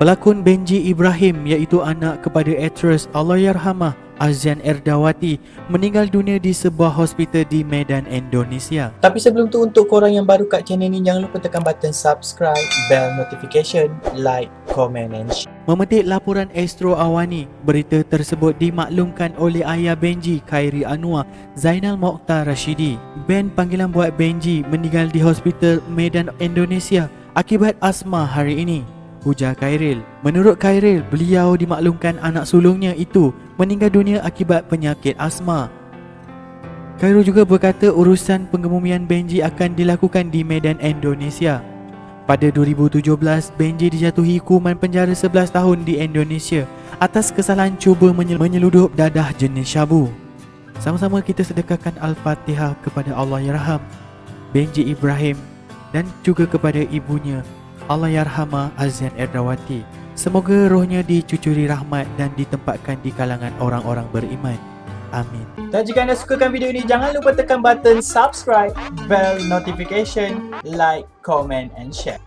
Pelakon Benji Ibrahim iaitu anak kepada aktris Allahyarhamah Azian Erdawati meninggal dunia di sebuah hospital di Medan, Indonesia. Tapi sebelum tu untuk korang yang baru kat channel ni jangan lupa tekan button subscribe, bell notification, like, comment and share. Memetik laporan Astro Awani, berita tersebut dimaklumkan oleh ayah Benji, Khairi Anwar, Zainal Mokhtar Rashidi. Band panggilan buat Benji meninggal di hospital Medan, Indonesia akibat asma hari ini. Ujar Khairil. Menurut Khairil, beliau dimaklumkan anak sulungnya itu meninggal dunia akibat penyakit asma. Khairul juga berkata urusan pengemumian Benji akan dilakukan di Medan, Indonesia. Pada 2017, Benji dijatuhi hukuman penjara 11 tahun di Indonesia atas kesalahan cuba menyeludup dadah jenis syabu. Sama-sama kita sedekahkan Al-Fatihah kepada Allah Yarham, Benji Ibrahim dan juga kepada ibunya Allah Yarhamah Azian Erdawati. Semoga rohnya dicucuri rahmat dan ditempatkan di kalangan orang-orang beriman. Amin. Dan jika anda sukakan video ini, jangan lupa tekan button subscribe, bell notification, like, comment and share.